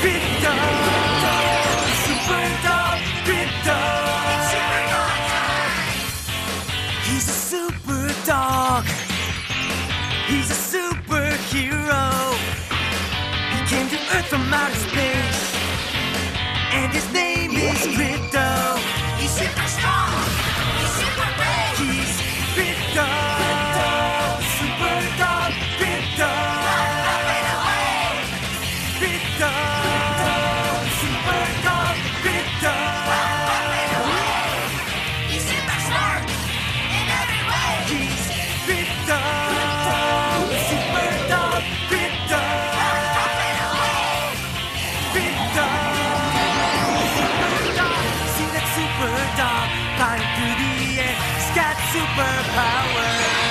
He's a super dog. He's a superhero. He came to Earth from outer space. flying through the air. He's got superpowers.